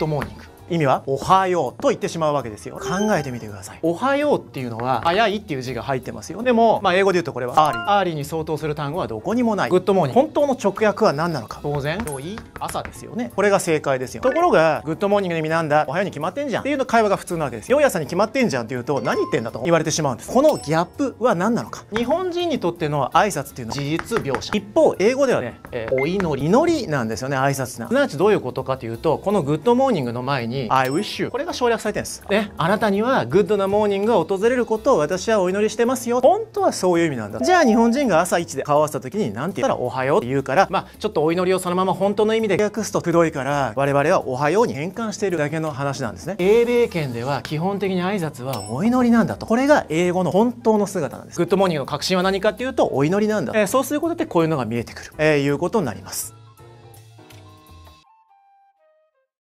Good morning 意味はおはようと言ってしまうわけですよ。考えてみてください。おはようっていうのは早いっていう字が入ってますよ。でも、まあ、英語で言うとこれは early。early に相当する単語はどどこにもない。 Good morning。本当の直訳は何なのか。当然。今日いい朝ですよね。これが正解ですよ。ところが good morning の意味なんだおはように決まってんじゃん。っていうの会話が普通なわけですよ。良い朝に決まってんじゃんって言うと何言ってんだと言われてしまうんです。このギャップは何なのか。日本人にとっての挨拶っていうのは事実描写。一方英語ではね、えーお祈り。祈りなんですよね挨拶な。すなわちどういうことかというとこの good morning の前に I wish you. これが省略されてるんです。ね、あなたには good な morning が訪れることを私はお祈りしてますよ。本当はそういう意味なんだ。じゃあ日本人が朝一で顔合わせた時に何て言ったらおはようって言うからまあちょっとお祈りをそのまま本当の意味で訳すとくどいから我々はおはように変換しているだけの話なんですね。英米圏では基本的に挨拶はお祈りなんだと。これが英語の本当の姿なんです。 Good morning の核心は何かっていうとお祈りなんだ、えーそうすることでこういうのが見えてくる。えーいうことになります